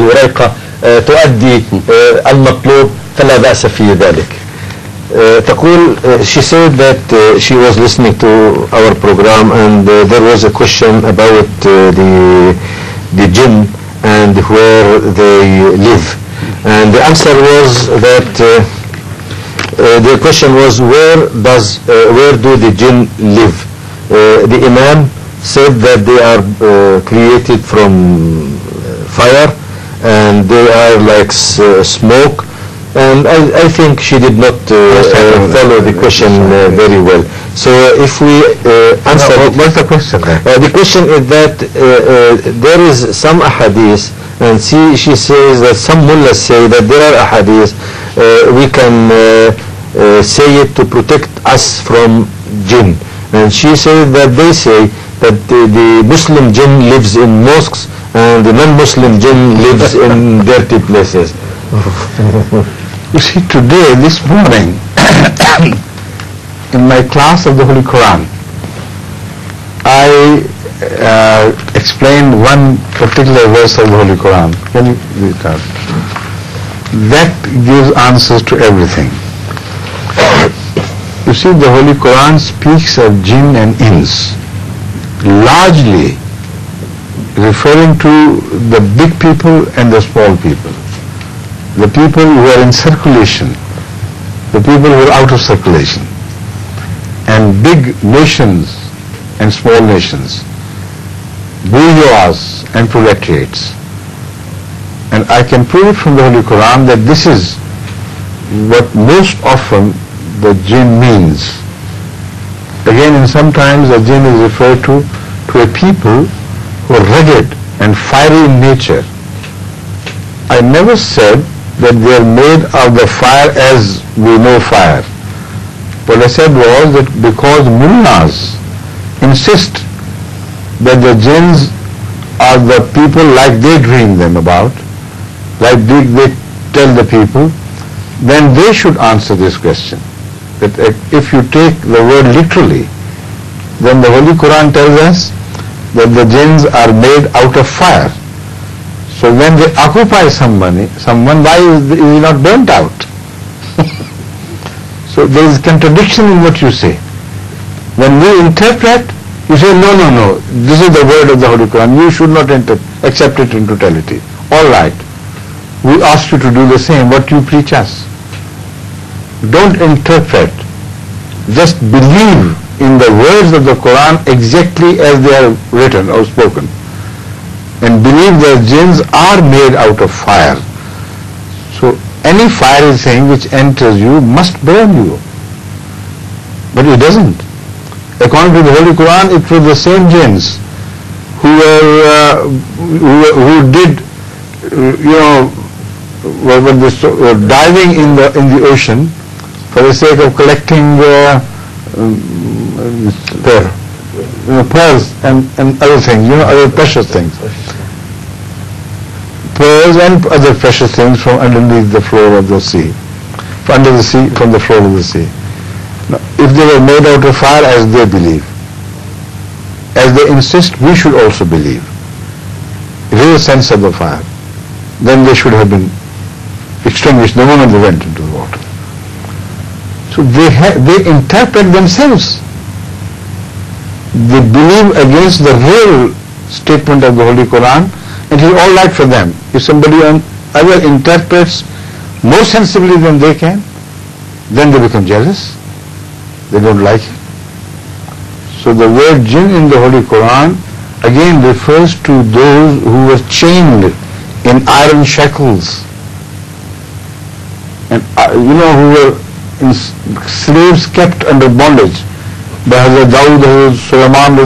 الوريقة آه، تؤدي آه، المطلوب فلا بأس في ذلك آه، تقول آه, she said that uh, she was listening to our program and uh, there was a question about uh, the the jinn and where they live and the answer was that uh, uh, the question was where does uh, where do the jinn live uh, the imam said that they are uh, created from uh, fire and they are like s- uh, smoke. And I, I think she did not uh, uh, follow the question uh, very well. So if we uh, answer No, what's the question uh, the question is that uh, uh, there is some ahadith and she, she says that some mullahs say that there are ahadith uh, we can uh, uh, say it to protect us from jinn. And she says that they say that the, the Muslim jinn lives in mosques and the non-Muslim jinn lives in dirty places You see, today, this morning, in my class of the Holy Quran, I uh, explained one particular verse of the Holy Quran. Can you read out? That gives answers to everything. You see, the Holy Quran speaks of jinn and ins, largely referring to the big people and the small people the people who are in circulation, the people who are out of circulation, and big nations and small nations, bourgeois and proletariats. And I can prove from the Holy Quran that this is what most often the jinn means. Again, and sometimes the jinn is referred to to a people who are rugged and fiery in nature. I never said that they are made of the fire as we know fire. What I said was that because mullahs insist that the jinns are the people like they dream them about, like they, they tell the people, then they should answer this question. That if you take the word literally, then the Holy Quran tells us that the jinns are made out of fire. So when they occupy somebody, someone, why is, is he not burnt out? so there is contradiction in what you say. When we interpret, you say, no, no, no, this is the word of the Holy Quran, you should not accept it in totality. All right, we ask you to do the same, what you preach us. Don't interpret, just believe in the words of the Quran exactly as they are written or spoken and believe that jinns are made out of fire. So any fiery thing which enters you must burn you. But it doesn't. According to the Holy Quran, it was the same jinns who were uh, who, who did you know were, were diving in the in the ocean for the sake of collecting uh, um, you know, pearls and, and other things, you know, other precious things pearls and other precious things from underneath the floor of the sea, from under the sea, from the floor of the sea. Now, if they were made out of fire as they believe, as they insist, we should also believe. Real sense of the fire. Then they should have been extinguished the moment they went. So they they interpret themselves. They believe against the real statement of the Holy Quran and it is all right for them. If somebody other interprets more sensibly than they can, then they become jealous. They don't like it. So the word jinn in the Holy Quran again refers to those who were chained in iron shackles. And uh, you know who were slaves kept under bondage by Hazrat Dawood, Hazrat Sulaiman,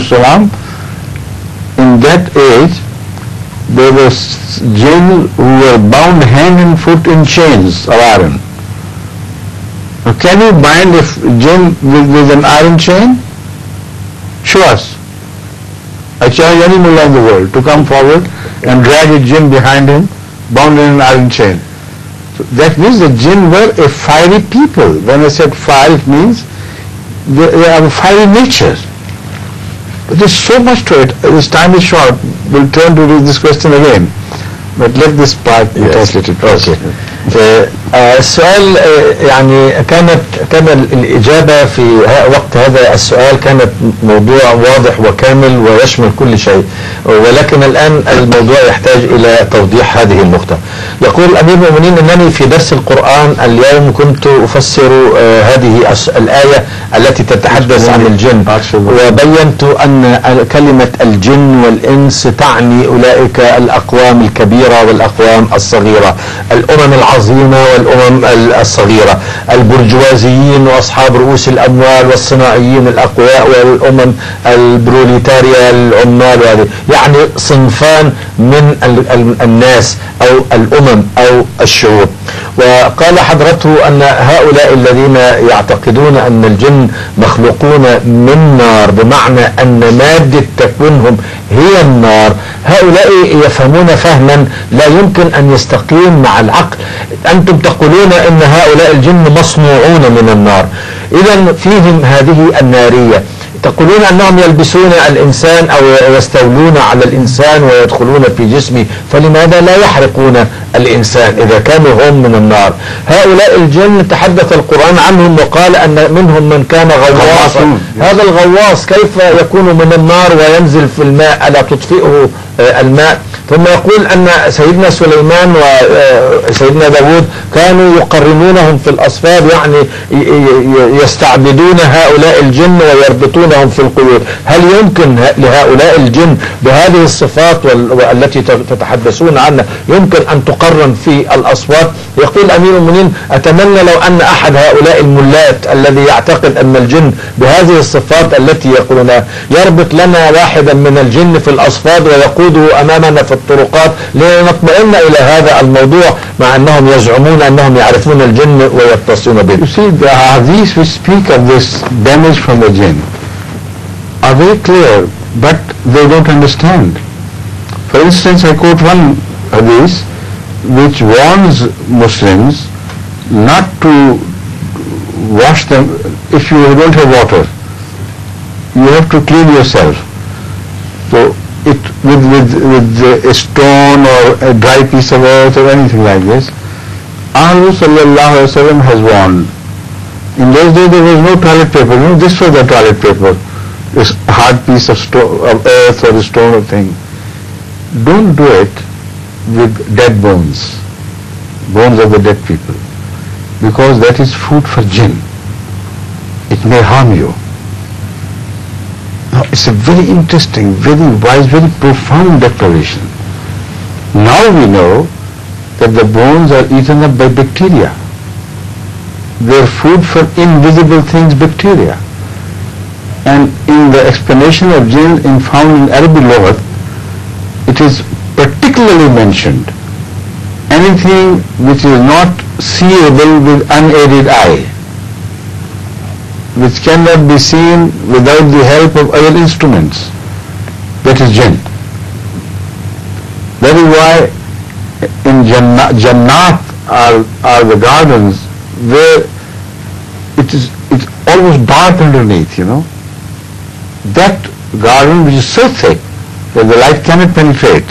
Sulaiman. Uh, in that age, there were jinn who were bound hand and foot in chains of iron. Now, can you bind a jinn with, with an iron chain? Show us. I challenge any mullah in the world to come forward and drag a jinn behind him, bound in an iron chain. That means the jinn were a fiery people. When I said fire, it means they, they have a fiery nature. But there's so much to it. This time is short. We'll turn to this question again. But let this part yes. be translated. Okay. okay. السؤال آه، يعني كانت كان الإجابة في وقت هذا السؤال كانت موضوع واضح وكامل ويشمل كل شيء ولكن الآن الموضوع يحتاج إلى توضيح هذه النقطة. يقول أمير المؤمنين أنني في درس القرآن اليوم كنت أفسر آه، هذه الآية التي تتحدث عن الجن وبينت أن كلمة الجن والإنس تعني أولئك الأقوام الكبيرة والأقوام الصغيرة. الأمم العظيمة العظيمة والأمم الصغيرة. البرجوازيين وأصحاب رؤوس الأموال والصناعيين الأقوياء والأمم البروليتاريا العمال وهذه. يعني صنفان من الناس أو الأمم أو الشعوب. وقال حضرته أن هؤلاء الذين يعتقدون أن الجن مخلوقون من نار بمعنى أن مادة تكوينهم هي النار. هؤلاء يفهمون فهما لا يمكن أن يستقيم مع العقل. أنتم تقولون إن هؤلاء الجن مصنوعون من النار. اذا فيهم هذه النارية. تقولون أنهم يلبسون الإنسان أو يستولون على الإنسان ويدخلون في جسمه فلماذا لا يحرقون الإنسان إذا كانوا هم من النار؟ هؤلاء الجن تحدث القرآن عنهم وقال أن منهم من كان غواصا. هذا الغواص كيف يكون من النار وينزل في الماء؟ ألا تطفئه؟ الماء. ثم يقول أن سيدنا سليمان وسيدنا داود كانوا يقرنونهم في الأصفاد يعني يستعبدون هؤلاء الجن ويربطونهم في القيود. هل يمكن لهؤلاء الجن بهذه الصفات ت- تتحدثون عنها يمكن أن تقرن في الاصوات يقول امير المؤمنين أتمنى لو أن أحد هؤلاء الملات الذي يعتقد أن الجن بهذه الصفات التي يقولونها يربط لنا واحدا من الجن في الأصفاد ويقوده امامنا في الطرقات لنطمئن إلى هذا الموضوع مع انهم يزعمون انهم يعرفون الجن ويتصلون به You see, the hadiths which speak of this damage from the jinn are very clear, but they don't understand. For instance, I quote one hadith which warns Muslims not to wash them if you don't have water. You have to clean yourself. So with with with a stone or a dry piece of earth or anything like this. Ahlu sallallahu alaihi wasallam has warned. In those days there was no toilet paper. You know, this was the toilet paper. This hard piece of, of earth or a stone or thing. Don't do it with dead bones, bones of the dead people, because that is food for jinn. It may harm you. It's a very interesting, very wise, very profound declaration. Now we know that the bones are eaten up by bacteria. They're food for invisible things, bacteria. And in the explanation of jinn in found in Arabic Lughat, it is particularly mentioned anything which is not seeable with unaided eye, which cannot be seen without the help of other instruments, that is jinn. That is why in Jannat, are, are the gardens where it is it's almost dark underneath, you know. That garden which is so thick that the light cannot penetrate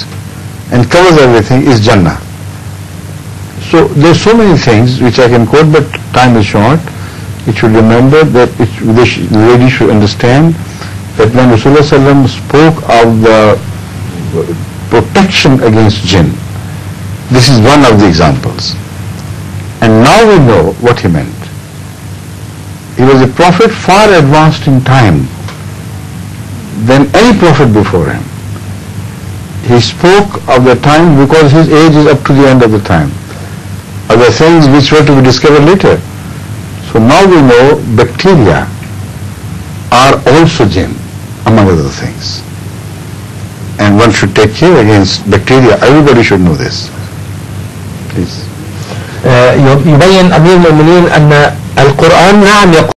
and covers everything is Jannah. So there are so many things which I can quote, but time is short. It should remember that it, the lady should understand that when Rasulullah spoke of the protection against jinn, this is one of the examples. And now we know what he meant. He was a prophet far advanced in time than any prophet before him. He spoke of the time because his age is up to the end of the time. Of the things which were to be discovered later. So now we know bacteria are also jinn, among other things. And one should take care against bacteria. Everybody should know this. Please. آه، يبين امير المؤمنين ان القران نعم يقول